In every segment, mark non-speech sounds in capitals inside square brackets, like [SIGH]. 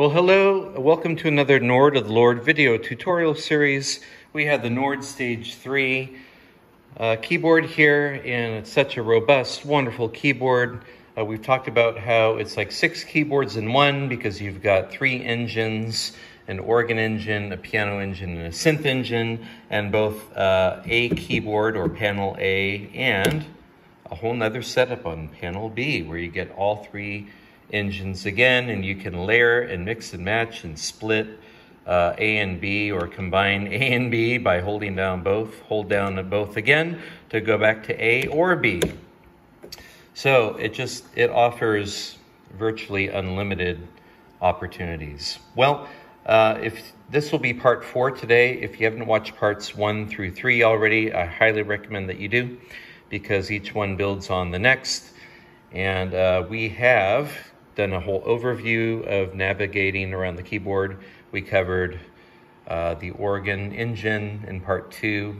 Well, hello, welcome to another Nord of the Lord video tutorial series. We have the Nord Stage 3 uh, keyboard here, and it's such a robust, wonderful keyboard. Uh, we've talked about how it's like six keyboards in one because you've got three engines, an organ engine, a piano engine, and a synth engine, and both uh, a keyboard or panel A and a whole nother setup on panel B where you get all three engines again and you can layer and mix and match and split uh, A and B or combine A and B by holding down both, hold down both again to go back to A or B. So it just, it offers virtually unlimited opportunities. Well, uh, if this will be part four today, if you haven't watched parts one through three already, I highly recommend that you do because each one builds on the next. And uh, we have done a whole overview of navigating around the keyboard. We covered uh, the organ engine in part two,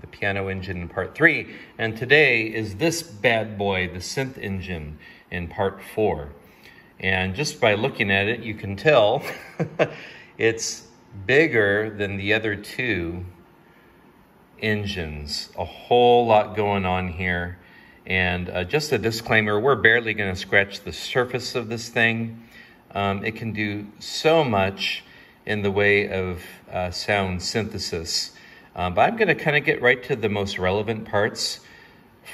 the piano engine in part three, and today is this bad boy, the synth engine, in part four. And just by looking at it, you can tell [LAUGHS] it's bigger than the other two engines. A whole lot going on here. And uh, just a disclaimer, we're barely going to scratch the surface of this thing. Um, it can do so much in the way of uh, sound synthesis. Um, but I'm going to kind of get right to the most relevant parts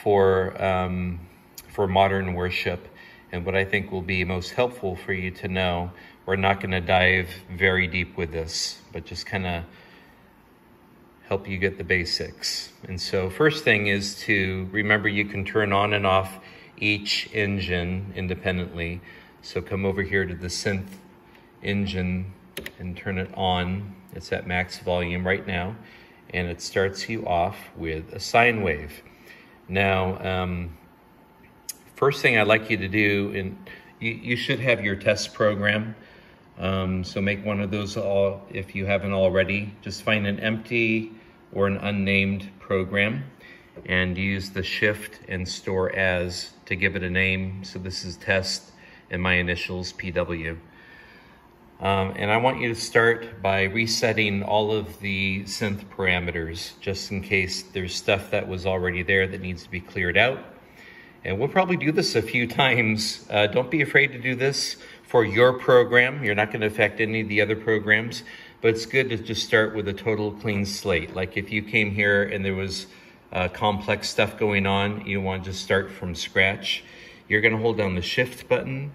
for, um, for modern worship and what I think will be most helpful for you to know. We're not going to dive very deep with this, but just kind of help you get the basics. And so, first thing is to remember you can turn on and off each engine independently. So, come over here to the synth engine and turn it on. It's at max volume right now, and it starts you off with a sine wave. Now, um, first thing I'd like you to do, and you, you should have your test program. Um, so make one of those all if you haven't already. Just find an empty or an unnamed program and use the shift and store as to give it a name. So this is test and my initials PW. Um, and I want you to start by resetting all of the synth parameters just in case there's stuff that was already there that needs to be cleared out. And we'll probably do this a few times. Uh, don't be afraid to do this for your program. You're not going to affect any of the other programs. But it's good to just start with a total clean slate. Like if you came here and there was uh, complex stuff going on, you want to just start from scratch. You're going to hold down the shift button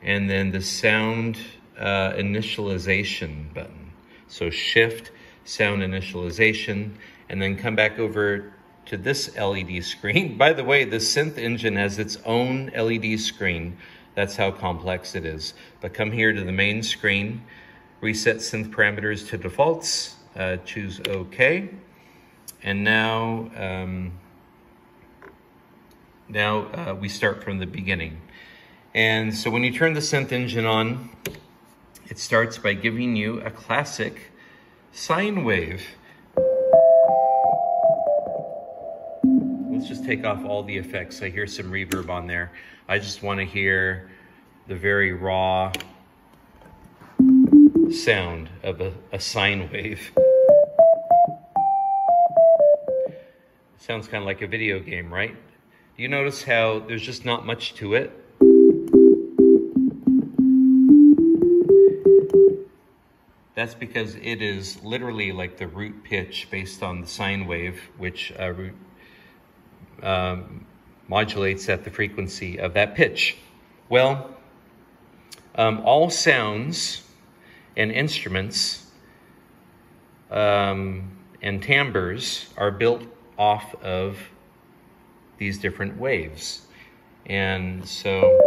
and then the sound uh, initialization button. So shift, sound initialization, and then come back over to this LED screen. [LAUGHS] By the way, the synth engine has its own LED screen. That's how complex it is. But come here to the main screen reset synth parameters to defaults, uh, choose OK. And now, um, now uh, we start from the beginning. And so when you turn the synth engine on, it starts by giving you a classic sine wave. Let's just take off all the effects. I hear some reverb on there. I just want to hear the very raw sound of a, a sine wave. Sounds kind of like a video game, right? Do you notice how there's just not much to it? That's because it is literally like the root pitch based on the sine wave, which uh, root, um, modulates at the frequency of that pitch. Well, um, all sounds and instruments um, and timbres are built off of these different waves. And so,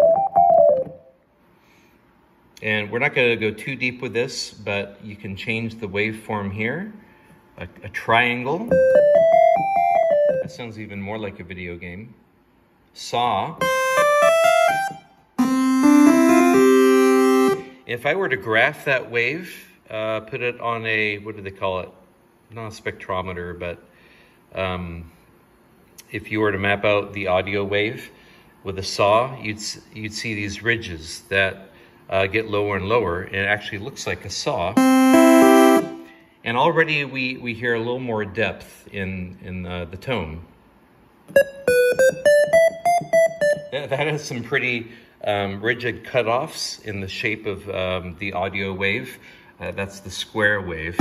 and we're not going to go too deep with this, but you can change the waveform here. A, a triangle. That sounds even more like a video game. Saw. If I were to graph that wave, uh, put it on a, what do they call it? Not a spectrometer, but um, if you were to map out the audio wave with a saw, you'd, you'd see these ridges that uh, get lower and lower. And it actually looks like a saw. And already we, we hear a little more depth in, in uh, the tone. That, that has some pretty um, rigid cutoffs in the shape of um, the audio wave. Uh, that's the square wave.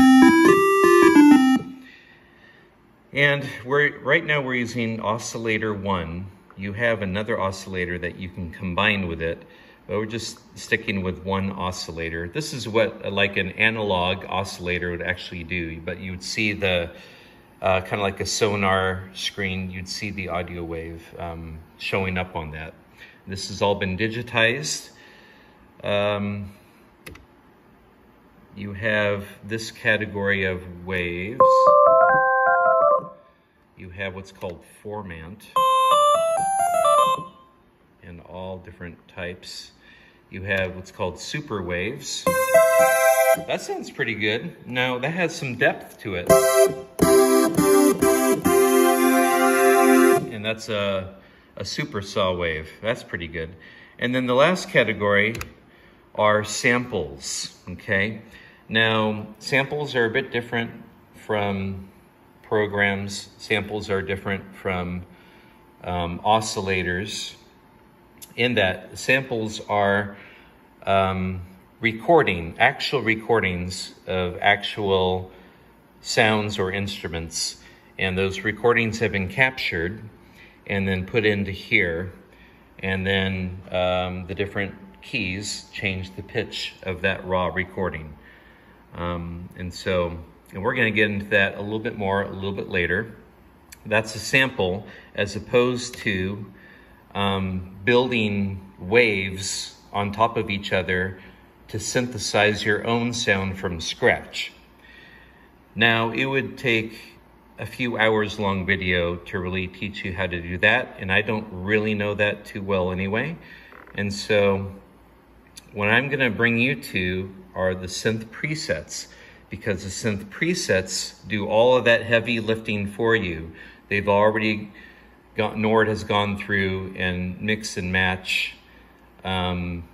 And we're, right now we're using oscillator one. You have another oscillator that you can combine with it, but we're just sticking with one oscillator. This is what like an analog oscillator would actually do, but you would see the, uh, kind of like a sonar screen, you'd see the audio wave um, showing up on that. This has all been digitized. Um, you have this category of waves. You have what's called formant and all different types. You have what's called super waves. That sounds pretty good. Now that has some depth to it. And that's a a super saw wave. That's pretty good. And then the last category are samples, okay? Now, samples are a bit different from programs. Samples are different from um, oscillators in that samples are um, recording, actual recordings of actual sounds or instruments. And those recordings have been captured and then put into here. And then um, the different keys change the pitch of that raw recording. Um, and so, and we're going to get into that a little bit more a little bit later. That's a sample as opposed to um, building waves on top of each other to synthesize your own sound from scratch. Now, it would take a few hours long video to really teach you how to do that. And I don't really know that too well anyway. And so what I'm going to bring you to are the synth presets because the synth presets do all of that heavy lifting for you. They've already got, Nord has gone through and mix and match um,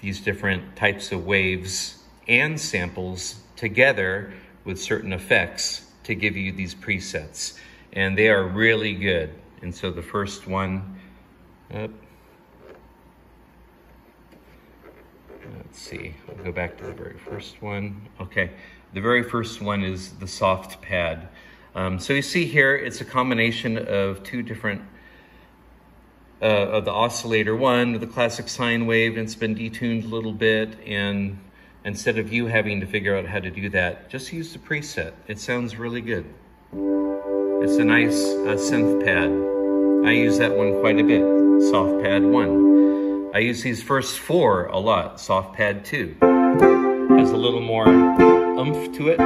these different types of waves and samples together with certain effects to give you these presets. And they are really good. And so the first one, let's see, I'll go back to the very first one. Okay, the very first one is the soft pad. Um, so you see here, it's a combination of two different, uh, of the oscillator one, the classic sine wave, and it's been detuned a little bit, and Instead of you having to figure out how to do that, just use the preset. It sounds really good. It's a nice uh, synth pad. I use that one quite a bit, soft pad one. I use these first four a lot, soft pad two. Has a little more oomph to it.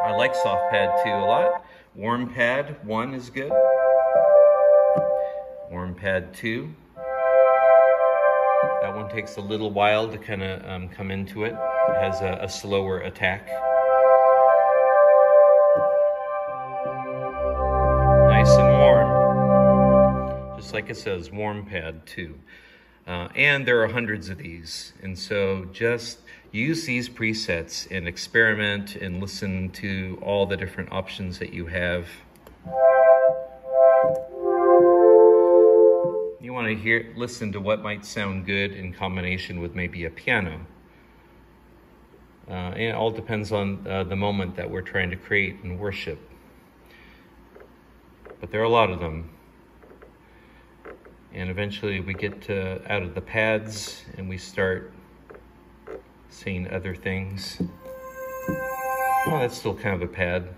I like soft pad two a lot. Warm pad one is good. Warm pad two that one takes a little while to kind of um, come into it. It has a, a slower attack. Nice and warm. Just like it says, warm pad too. Uh, and there are hundreds of these. And so just use these presets and experiment and listen to all the different options that you have. Want to hear, listen to what might sound good in combination with maybe a piano. Uh, and it all depends on uh, the moment that we're trying to create and worship. But there are a lot of them. And eventually we get to, out of the pads and we start seeing other things. Oh, that's still kind of a pad.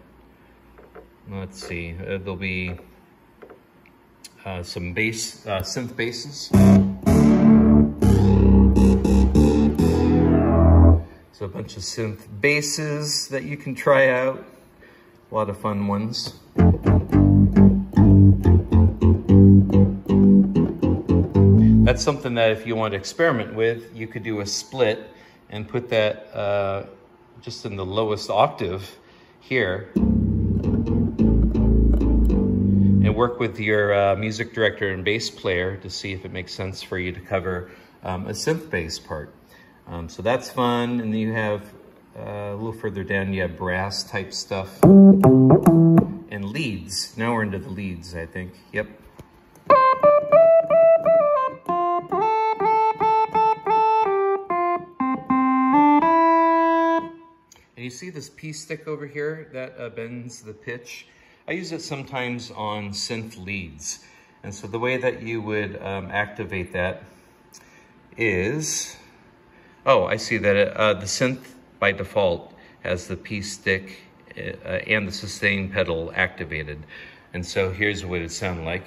Let's see. Uh, there'll be uh, some bass, uh, synth basses. So a bunch of synth basses that you can try out. A lot of fun ones. That's something that if you want to experiment with, you could do a split and put that uh, just in the lowest octave here work with your uh, music director and bass player to see if it makes sense for you to cover um, a synth bass part. Um, so that's fun. And then you have uh, a little further down, you have brass type stuff and leads. Now we're into the leads, I think. Yep. And you see this P-stick over here that uh, bends the pitch? I use it sometimes on synth leads. And so the way that you would um, activate that is, oh, I see that it, uh, the synth by default has the P-stick uh, and the sustain pedal activated. And so here's what it sounds like.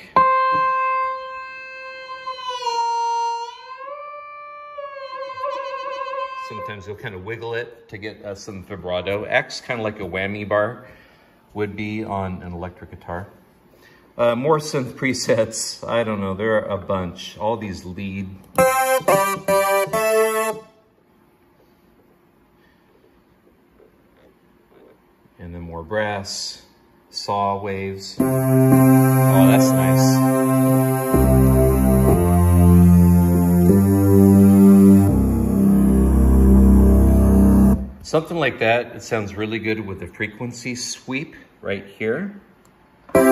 Sometimes you'll kind of wiggle it to get uh, some vibrato. Acts kind of like a whammy bar would be on an electric guitar. Uh, more synth presets. I don't know. There are a bunch. All these lead. And then more brass, saw waves. Oh, that's nice. Something like that, it sounds really good with the frequency sweep right here. But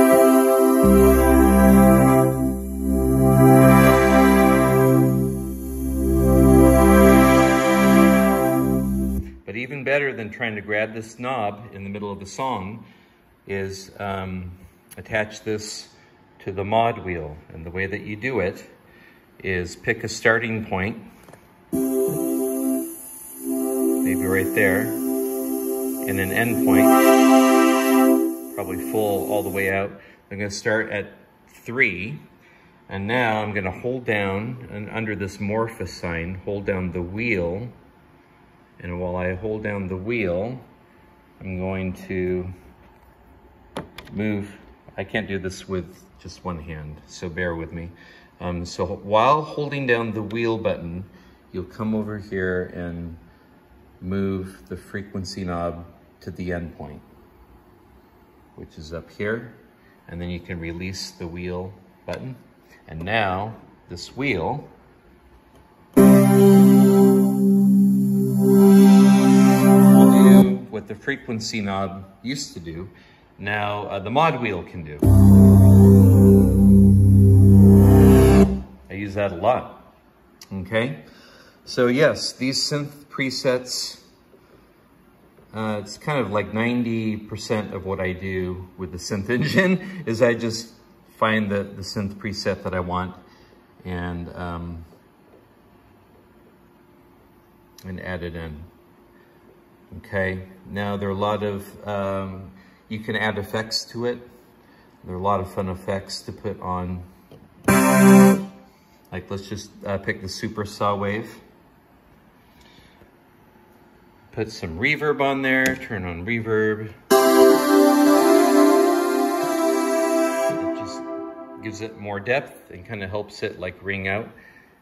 even better than trying to grab this knob in the middle of the song is um, attach this to the mod wheel. And the way that you do it is pick a starting point maybe right there, and an end point, probably full all the way out. I'm gonna start at three, and now I'm gonna hold down, and under this Morph Assign, hold down the wheel, and while I hold down the wheel, I'm going to move, I can't do this with just one hand, so bear with me. Um, so while holding down the wheel button, you'll come over here and move the frequency knob to the end point, which is up here. And then you can release the wheel button. And now this wheel will do what the frequency knob used to do. Now uh, the mod wheel can do. I use that a lot. Okay. So yes, these synth presets, uh, it's kind of like 90% of what I do with the synth [LAUGHS] engine is I just find the, the synth preset that I want and, um, and add it in. Okay, now there are a lot of, um, you can add effects to it. There are a lot of fun effects to put on. Like let's just uh, pick the super saw wave. Put some reverb on there, turn on reverb. It just gives it more depth and kind of helps it like ring out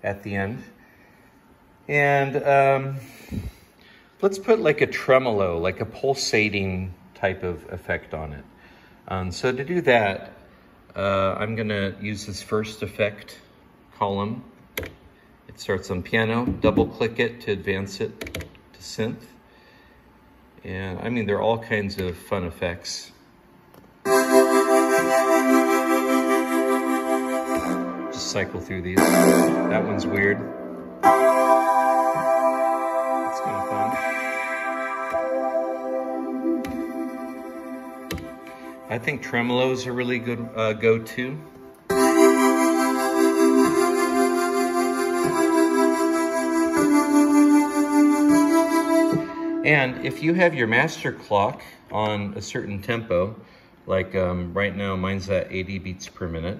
at the end. And um, let's put like a tremolo, like a pulsating type of effect on it. Um, so to do that, uh, I'm gonna use this first effect column. It starts on piano, double click it to advance it to synth. And I mean, there are all kinds of fun effects. Just cycle through these. That one's weird. That's kind of fun. I think tremolos are really good uh, go-to. And if you have your master clock on a certain tempo, like um, right now mine's at 80 beats per minute,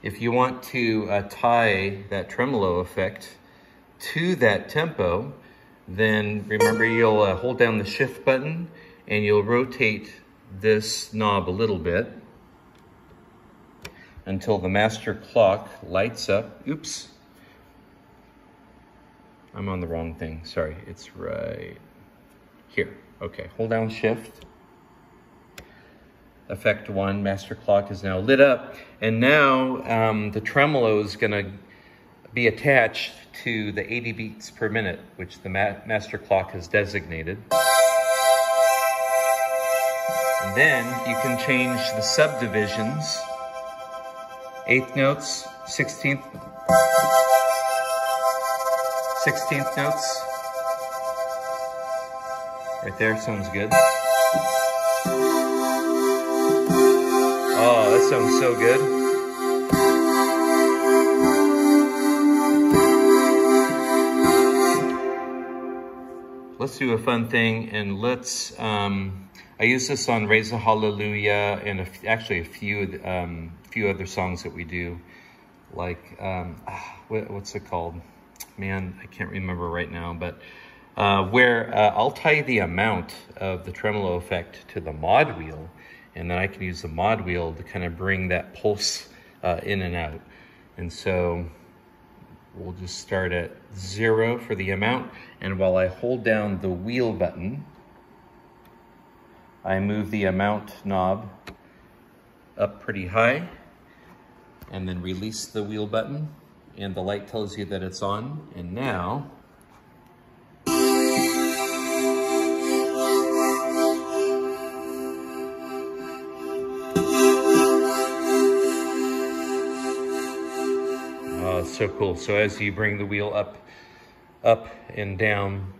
if you want to uh, tie that tremolo effect to that tempo, then remember you'll uh, hold down the shift button and you'll rotate this knob a little bit until the master clock lights up. Oops. I'm on the wrong thing. Sorry, it's right here, okay, hold down shift. Effect one, master clock is now lit up. And now um, the tremolo is gonna be attached to the 80 beats per minute, which the ma master clock has designated. And then you can change the subdivisions, eighth notes, 16th, 16th notes. Right there, sounds good. Oh, that sounds so good. let's do a fun thing and let's, um, I use this on Raise a Hallelujah and a, actually a few, um, few other songs that we do. Like, um, ah, what, what's it called? Man, I can't remember right now, but uh, where uh, I'll tie the amount of the tremolo effect to the mod wheel, and then I can use the mod wheel to kind of bring that pulse uh, in and out. And so We'll just start at zero for the amount. And while I hold down the wheel button, I move the amount knob up pretty high and then release the wheel button and the light tells you that it's on. And now so cool. So as you bring the wheel up, up and down,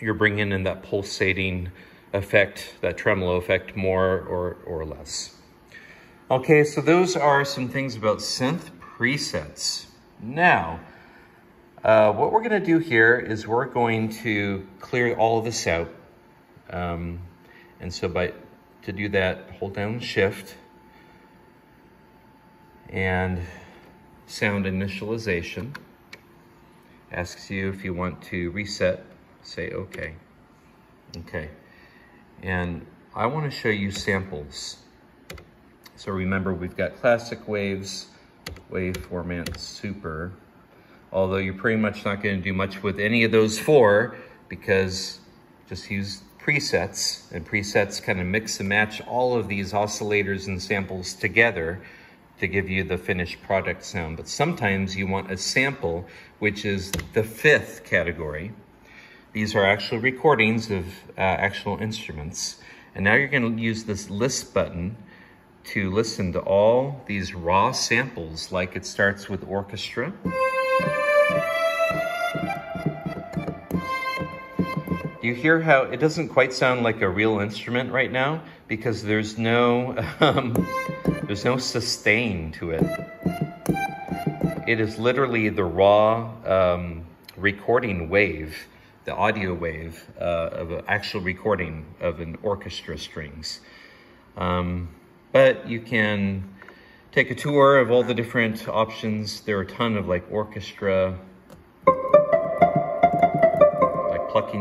you're bringing in that pulsating effect, that tremolo effect more or, or less. Okay, so those are some things about synth presets. Now, uh, what we're gonna do here is we're going to clear all of this out. Um, and so by to do that, hold down shift and sound initialization. Asks you if you want to reset, say okay. Okay. And I want to show you samples. So remember, we've got classic waves, wave formant, super. Although you're pretty much not going to do much with any of those four because just use presets and presets kind of mix and match all of these oscillators and samples together to give you the finished product sound. But sometimes you want a sample, which is the fifth category. These are actual recordings of uh, actual instruments. And now you're going to use this list button to listen to all these raw samples like it starts with orchestra. You hear how it doesn't quite sound like a real instrument right now? Because there's no, [LAUGHS] um, there's no sustain to it. It is literally the raw um, recording wave, the audio wave uh, of an actual recording of an orchestra strings. Um, but you can take a tour of all the different options. There are a ton of like orchestra,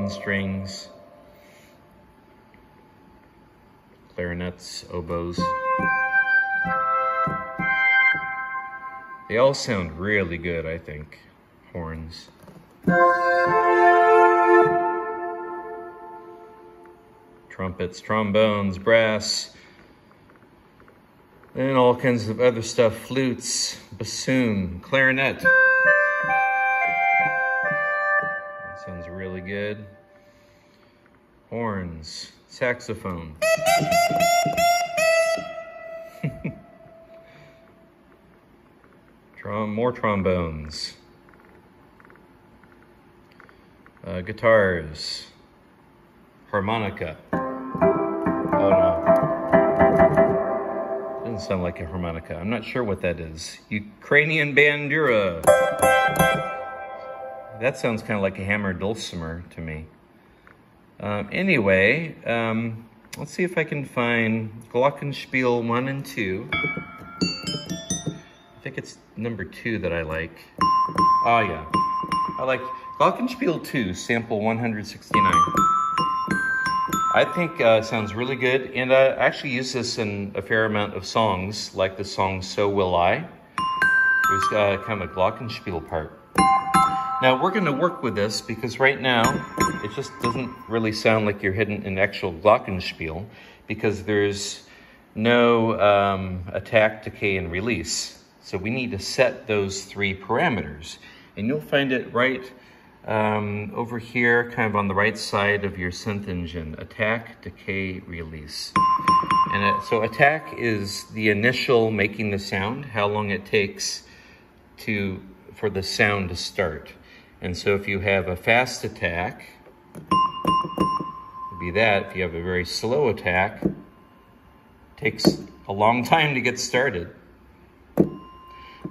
strings, clarinets, oboes. They all sound really good, I think. Horns. Trumpets, trombones, brass, and all kinds of other stuff. Flutes, bassoon, clarinet. Really good. Horns, saxophone. [LAUGHS] Trom more trombones. Uh, guitars. Harmonica. Oh no. Doesn't sound like a harmonica. I'm not sure what that is. Ukrainian bandura. That sounds kind of like a hammer dulcimer to me. Um, anyway, um, let's see if I can find Glockenspiel 1 and 2 I think it's number two that I like. Oh yeah, I like Glockenspiel 2, sample 169. I think uh, sounds really good, and I actually use this in a fair amount of songs, like the song So Will I. There's uh, kind of a Glockenspiel part. Now we're gonna work with this because right now, it just doesn't really sound like you're hitting an actual Glockenspiel because there's no um, attack, decay, and release. So we need to set those three parameters. And you'll find it right um, over here, kind of on the right side of your synth engine, attack, decay, release. And it, so attack is the initial making the sound, how long it takes to for the sound to start. And so if you have a fast attack, it'd be that. If you have a very slow attack, takes a long [LAUGHS] time to get started.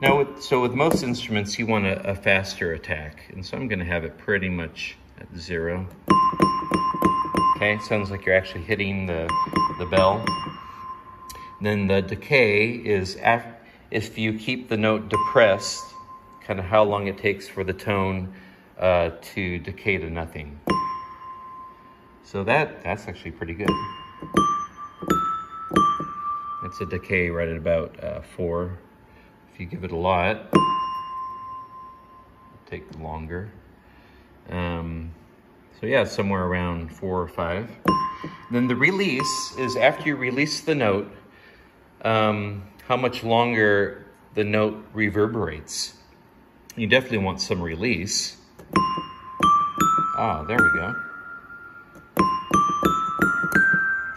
Now, with, so with most instruments, you want a, a faster attack. And so I'm going to have it pretty much at zero. Okay, sounds like you're actually hitting the, the bell. Then the decay is if you keep the note depressed, kind of how long it takes for the tone uh, to decay to nothing. So that that's actually pretty good. It's a decay right at about uh, four if you give it a lot, it'll take longer. Um, so yeah, somewhere around four or five. Then the release is after you release the note, um, how much longer the note reverberates. You definitely want some release. Ah, there we go.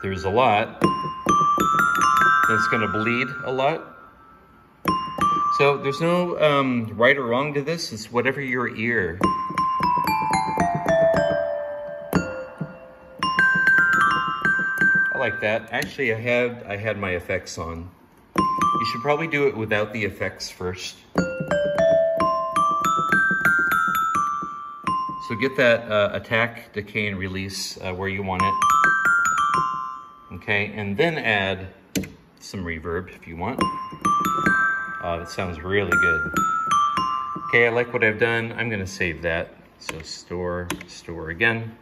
There's a lot. It's going to bleed a lot. So there's no um, right or wrong to this. It's whatever your ear. I like that. Actually, I had I had my effects on. You should probably do it without the effects first. So get that uh, attack, decay, and release uh, where you want it. Okay, and then add some reverb if you want. Oh, that sounds really good. Okay, I like what I've done. I'm gonna save that. So store, store again.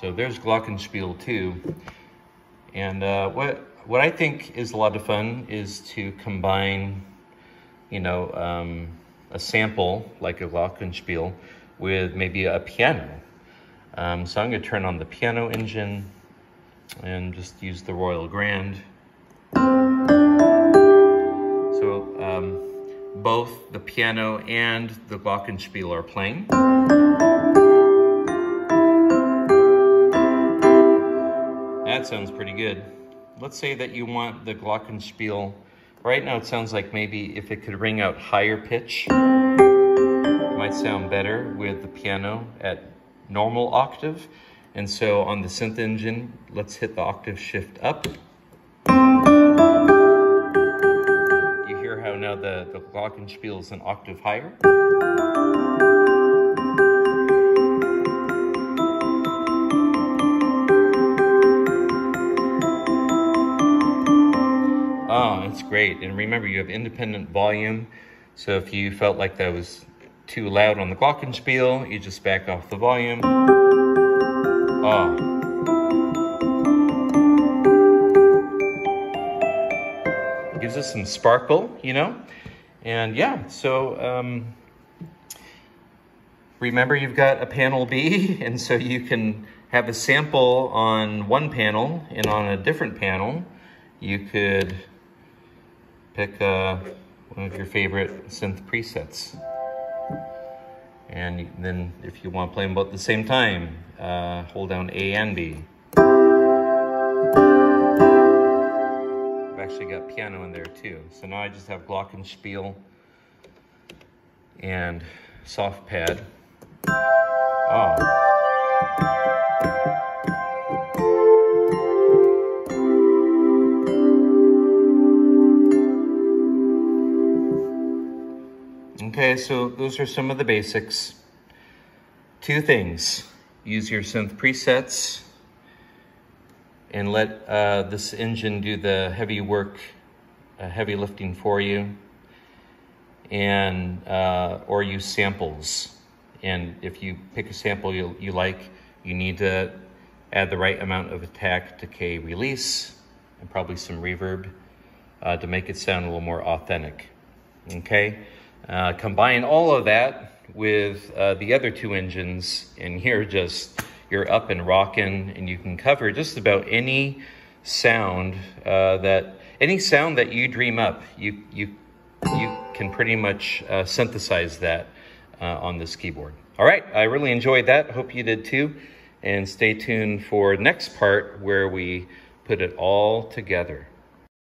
So there's Glockenspiel 2. And uh, what, what I think is a lot of fun is to combine, you know, um, a sample like a Glockenspiel with maybe a piano. Um, so I'm gonna turn on the piano engine and just use the Royal Grand. So um, both the piano and the glockenspiel are playing. That sounds pretty good. Let's say that you want the glockenspiel. Right now it sounds like maybe if it could ring out higher pitch, it might sound better with the piano at normal octave. And so on the synth engine, let's hit the octave shift up. You hear how now the, the glockenspiel is an octave higher. Oh, that's great. And remember, you have independent volume. So if you felt like that was too loud on the glockenspiel, you just back off the volume. Oh. gives us some sparkle, you know? And yeah, so um, remember you've got a panel B, [LAUGHS] and so you can have a sample on one panel, and on a different panel, you could pick uh, one of your favorite synth presets. And then if you want to play them both at the same time, uh, hold down A and B. I've actually got piano in there too. So now I just have Glockenspiel and soft pad. Oh. Okay, so those are some of the basics. Two things. Use your synth presets and let uh, this engine do the heavy work, uh, heavy lifting for you, and uh, or use samples. And if you pick a sample you, you like, you need to add the right amount of attack, decay, release, and probably some reverb uh, to make it sound a little more authentic. Okay, uh, combine all of that with uh, the other two engines, and here just you're up and rocking, and you can cover just about any sound uh, that any sound that you dream up. You you you can pretty much uh, synthesize that uh, on this keyboard. All right, I really enjoyed that. Hope you did too. And stay tuned for next part where we put it all together.